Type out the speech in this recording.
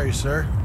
sorry, sir.